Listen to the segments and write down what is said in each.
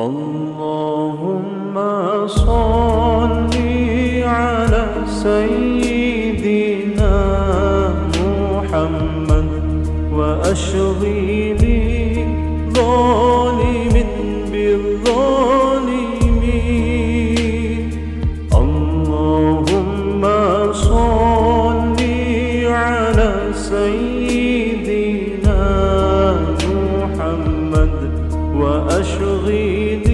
اللهم صل على سيدنا محمد وأشغل ظالم بالظالمين. اللهم صل على سيدنا وأشغل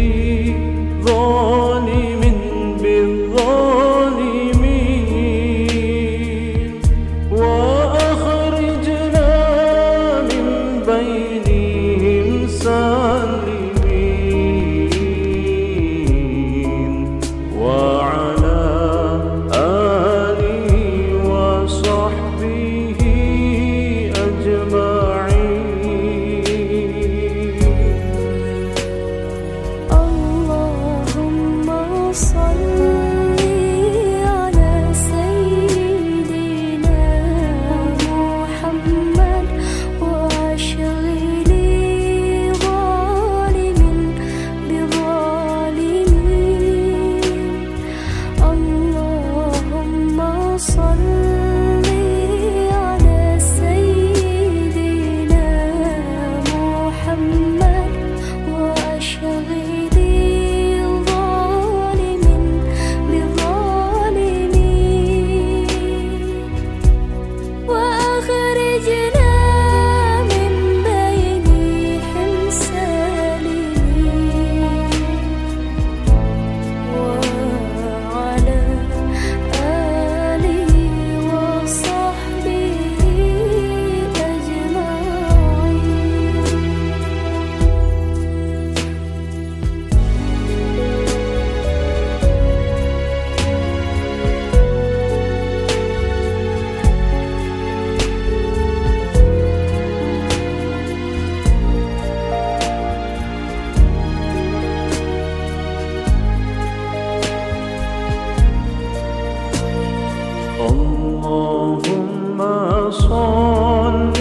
صل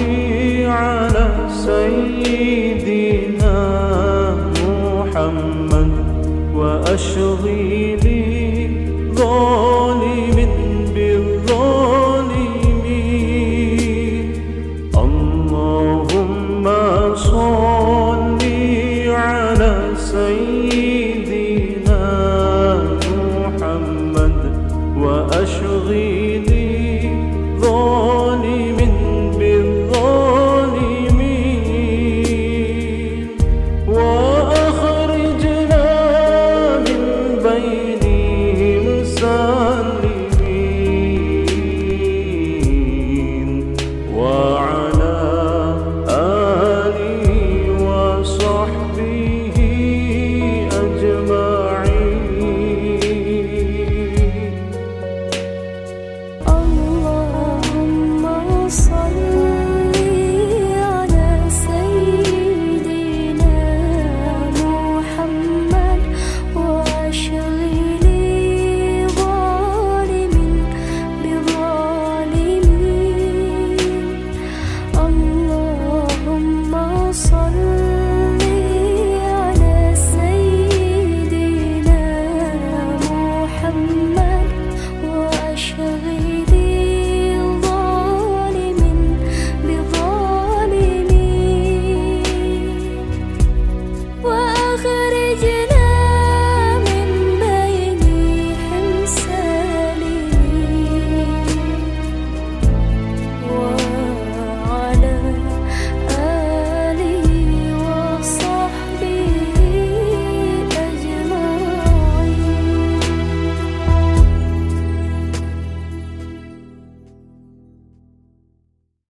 على سيدنا محمد وأشغل ظالم بالظالمين. اللهم صل على سيدنا محمد وأشغل